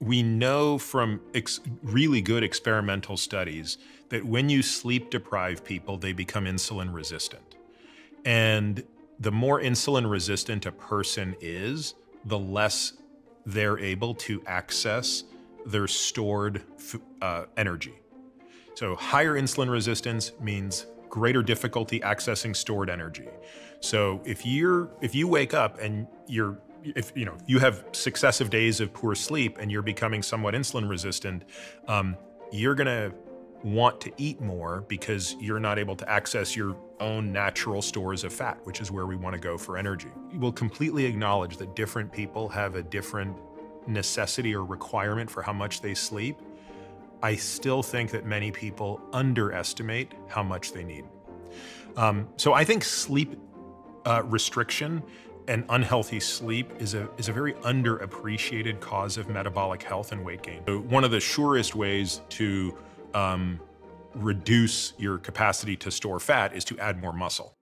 we know from really good experimental studies that when you sleep deprive people, they become insulin resistant. And the more insulin resistant a person is, the less they're able to access their stored uh, energy. So higher insulin resistance means greater difficulty accessing stored energy. So if you're if you wake up and you're if you know you have successive days of poor sleep and you're becoming somewhat insulin resistant, um, you're gonna want to eat more because you're not able to access your own natural stores of fat, which is where we want to go for energy. We'll completely acknowledge that different people have a different necessity or requirement for how much they sleep. I still think that many people underestimate how much they need. Um, so I think sleep uh, restriction and unhealthy sleep is a, is a very underappreciated cause of metabolic health and weight gain. So one of the surest ways to um, reduce your capacity to store fat is to add more muscle.